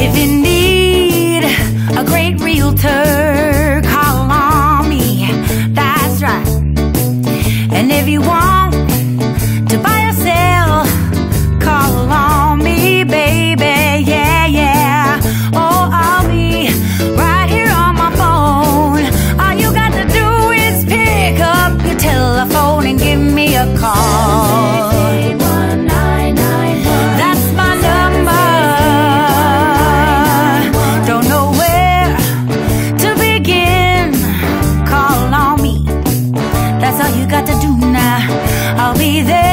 If you need a great realtor, call on me. That's right. And if you want there.